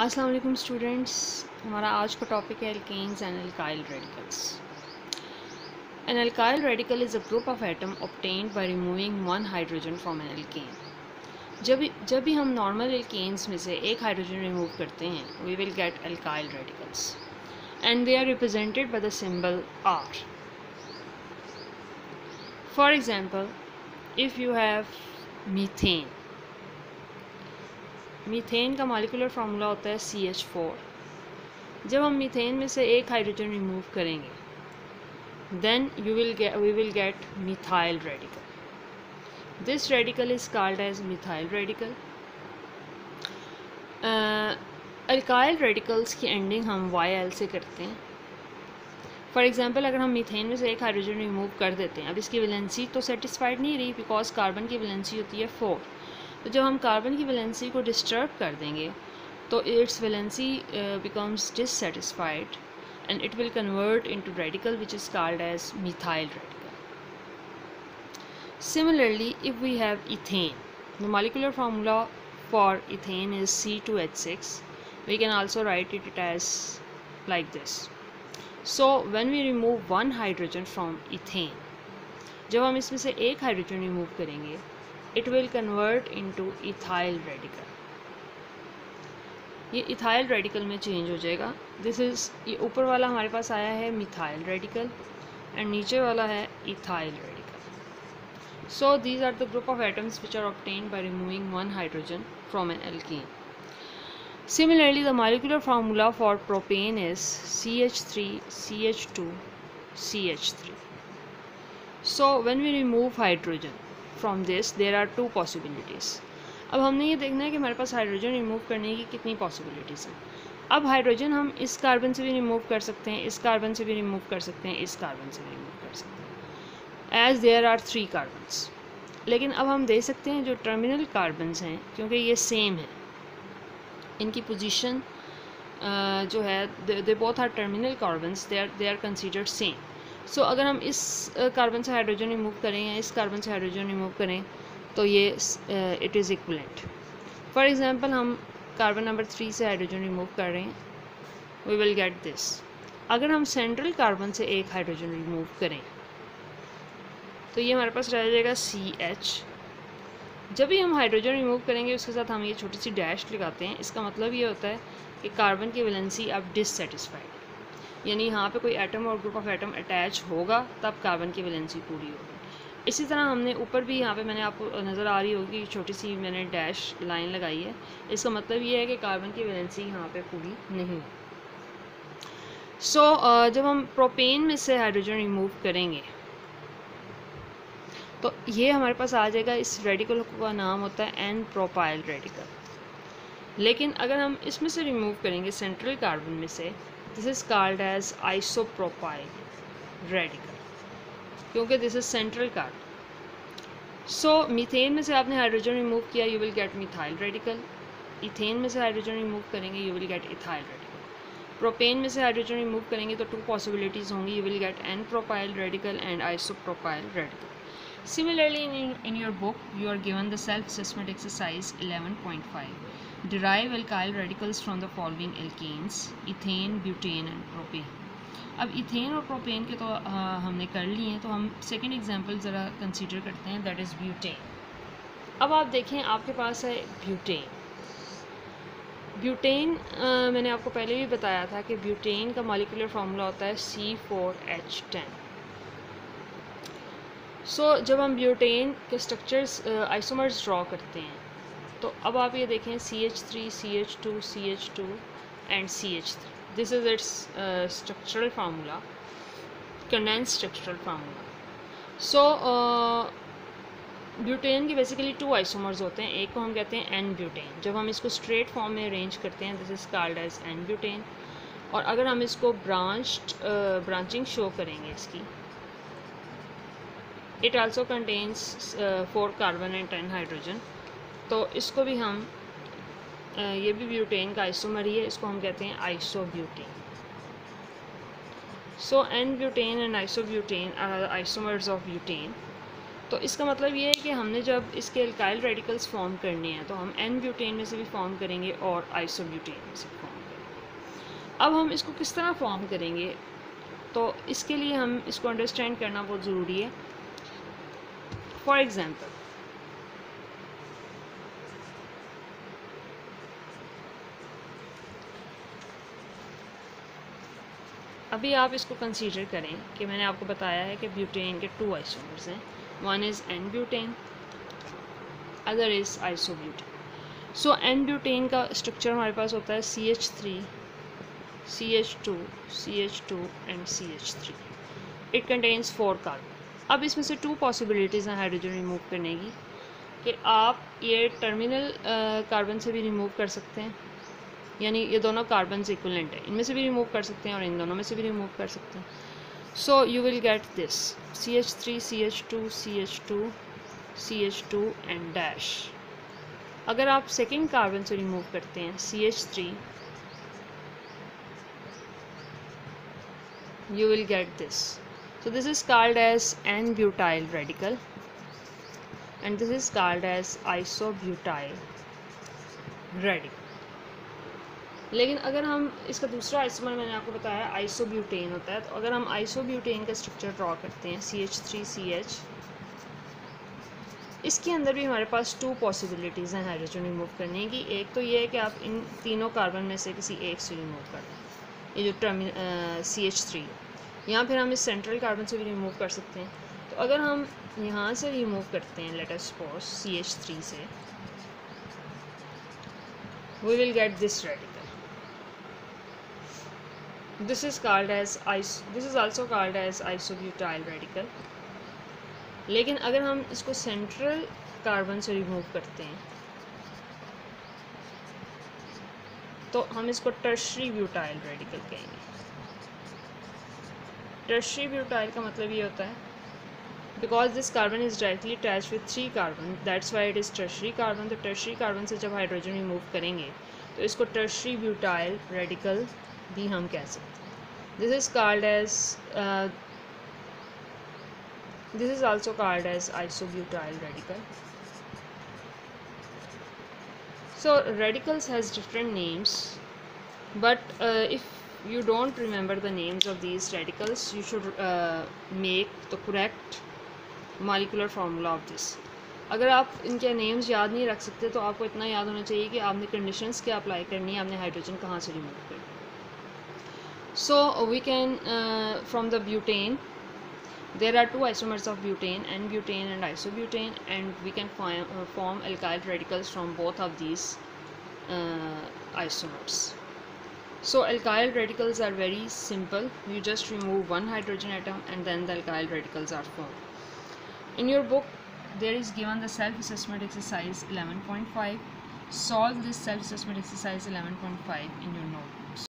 वालेकुम स्टूडेंट्स। हमारा आज का टॉपिक है alkanes and alkyl radicals an alkyl radical is a group of atom obtained by removing one hydrogen from an alkane जब जब भी हम नॉर्मल एल्केन्स में से एक हाइड्रोजन रिमूव करते हैं we will get alkyl radicals and they are represented by the symbol R for example if you have methane methane का मालिकुलर फार्मूला होता है सी एच फोर जब हम मीथेन में से एक हाइड्रोजन रिमूव करेंगे then you will we will get methyl radical this radical is called as methyl radical alkyl radicals की एंडिंग हम वाई एल से करते हैं। फॉर एग्ज़ाम्पल अगर हम मीथेन में से एक हाइड्रोजन रिमूव कर देते हैं, अब इसकी वैलेंसी तो सेटिस्फाइड नहीं रही बिकॉज़ कार्बन की वैलेंसी होती है फोर तो जब हम कार्बन की वैलेंसी को डिस्टर्ब कर देंगे तो its valency becomes dissatisfied and it will convert into radical which is called as methyl radical similarly if we have ethane the molecular formula for ethane is C2H6 we can also write it as like this. So, when we remove one hydrogen from ethane, जब हम इसमें से एक hydrogen remove करेंगे it will convert into ethyl radical. ये ethyl radical में change हो जाएगा। दिस इज़ ये ऊपर वाला हमारे पास आया है मिथाइल रेडिकल एंड नीचे वाला है ethyl radical so these are the group of atoms which are obtained by removing one hydrogen from an alkane Similarly, the molecular formula for propane is CH3, CH2, CH3. So, when we remove hydrogen, from this there are two possibilities अब हमने ये देखना है कि हमारे पास hydrogen remove करने की कितनी पॉसिबिलिटीज़ हैं। अब हाइड्रोजन हम इस कार्बन से भी रिमूव कर सकते हैं, इस कार्बन से भी रिमूव कर सकते हैं, इस कार्बन से भी रिमूव कर सकते हैं। As there are three carbons लेकिन अब हम दे सकते हैं जो टर्मिनल कार्बन्स हैं, क्योंकि ये सेम है। इनकी पोजीशन जो है they both are terminal carbons they are they are considered same so अगर हम इस कार्बन से हाइड्रोजन रिमूव करें या इस कार्बन से हाइड्रोजन रिमूव करें तो ये it is equivalent for example हम कार्बन नंबर थ्री से हाइड्रोजन रिमूव कर रहे हैं। वी विल गेट दिस अगर हम सेंट्रल कार्बन से एक हाइड्रोजन रिमूव करें तो ये हमारे पास रह जाएगा सी एच जब भी हम हाइड्रोजन रिमूव करेंगे, उसके साथ हम ये छोटी सी डैश लगाते हैं। इसका मतलब ये होता है कि कार्बन की वैलेंसी अब डिससेटिस्फाइड यानी यहाँ पे कोई एटम और ग्रुप ऑफ़ एटम अटैच होगा तब कार्बन की वैलेंसी पूरी होगी। इसी तरह हमने ऊपर भी यहाँ पे मैंने आपको नज़र आ रही होगी छोटी सी मैंने डैश लाइन लगाई है। इसका मतलब ये है कि कार्बन की वैलेंसी यहाँ पे पूरी नहीं सो so, जब हम प्रोपेन में से हाइड्रोजन रिमूव करेंगे तो ये हमारे पास आ जाएगा इस रेडिकल का नाम होता है एन प्रोपाइल रेडिकल लेकिन अगर हम इसमें से रिमूव करेंगे सेंट्रल कार्बन में से this is called as isopropyl radical क्योंकि this is central carbon so methane में से आपने हाइड्रोजन रिमूव किया you will get methyl radical ethane में से हाइड्रोजन रिमूव करेंगे you will get ethyl radical propane में से हाइड्रोजन रिमूव करेंगे तो टू पॉसिबिलिटीज़ होंगी you will get N propyl radical and isopropyl radical similarly in your book you are given the self assessment exercise 11.5 derive alkyl radicals from the following alkanes ethane butane and propane. अब ethane और propane के तो आ, हमने कर लिए हैं तो हम सेकेंड एग्जांपल ज़रा कंसीडर करते हैं दैट इज़ ब्यूटेन अब आप देखें आपके पास है ब्यूटेन ब्यूटेन मैंने आपको पहले भी बताया था कि ब्यूटेन का मॉलिकुलर फार्मूला होता है C four H ten so जब हम ब्यूटेन के स्ट्रक्चर्स आइसोमर्स ड्रॉ करते हैं तो अब आप ये देखें C H three C H two C H two and C H three this is its structural formula condense structural formula so butane के बेसिकली टू आइसोमर्स होते हैं। एक को हम कहते हैं एन ब्यूटेन जब हम इसको स्ट्रेट फॉर्म में अरेंज करते हैं this is called as N butane और अगर हम इसको ब्रांच्ड ब्रांचिंग शो करेंगे इसकी it also contains four carbon and ten hydrogen तो इसको भी हम ये भी ब्यूटेन का आइसोमर ही है, इसको हम कहते हैं isobutane so N butane and isobutane isomers of butane तो इसका मतलब ये है कि हमने जब इसके अल्काइल रेडिकल्स फॉर्म करने हैं तो हम एन ब्यूटेन में से भी फॉर्म करेंगे और आइसो ब्यूटेन में से फॉर्म करेंगे. अब हम इसको किस तरह फॉर्म करेंगे? तो इसके लिए हम, इसको अंडरस्टैंड करना बहुत ज़रूरी है. फॉर एग्ज़ाम्पल अभी आप इसको कंसीडर करें कि मैंने आपको बताया है कि ब्यूटेन के टू आइसोमर्स हैं। One is N butane other is isobutane so N butane का स्ट्रक्चर हमारे पास होता है C H three C H two C H two and C H three it contains four carbon अब इसमें से टू पॉसिबिलिटीज़ हैं हाइड्रोजन रिमूव करने की, कि आप ये टर्मिनल कार्बन से भी रिमूव कर सकते हैं। यानी ये दोनों कार्बन इक्वलेंट है। इनमें से भी रिमूव कर सकते हैं और इन दोनों में से भी रिमूव कर सकते हैं। So you will get this C H three C H two C H two C H two and dash अगर आप सेकेंड कार्बन से रिमूव करते हैं C H three you you will get this. So, this is called as n-butyl radical and this is called as isobutyl radical लेकिन अगर हम इसका दूसरा आइसोमर मैंने आपको बताया आइसोब्यूटेन होता है तो अगर हम आइसोब्यूटेन का स्ट्रक्चर ड्रॉ करते हैं C H three C H इसके अंदर भी हमारे पास टू पॉसिबिलिटीज़ हैं हाइड्रोजन रिमूव करने की। एक तो ये है कि आप इन तीनों कार्बन में से किसी एक से रिमूव कर दें। ये जो टर्मिन सी एच थ्री या फिर हम इस सेंट्रल कार्बन से भी रिमूव कर सकते हैं। तो अगर हम यहाँ से रिमूव करते हैं latest suppose C H three से we will get this ready this is called as is this is also called as isobutyl radical. लेकिन अगर हम इसको सेंट्रल कार्बन से रिमूव करते हैं तो हम इसको टर्शरी ब्यूटाइल रेडिकल कहेंगे। टर्शरी ब्यूटाइल का मतलब ये होता है because this carbon is directly attach with three carbon that's why it is tertiary carbon तो टर्शरी कार्बन से जब हाइड्रोजन रिमूव करेंगे तो इसको टर्शरी ब्यूटाइल रेडिकल भी हम कह सकते हैं। This is called as this is also called as isobutyl radical so radicals has different names but if you don't remember the names of these radicals you should make the correct molecular formula of this अगर आप इनके names याद नहीं रख सकते तो आपको इतना याद होना चाहिए कि आपने कंडीशंस क्या अप्लाई करनी है, आपने हाइड्रोजन कहाँ से रिमूव करनी so we can from the butane there are two isomers of butane and butane and isobutane and we can form alkyl radicals from both of this isomers so alkyl radicals are very simple you just remove one hydrogen atom and then the alkyl radicals are form in your book there is given the self-assessment exercise 11.5 solve this self-assessment exercise 11.5 in your notebooks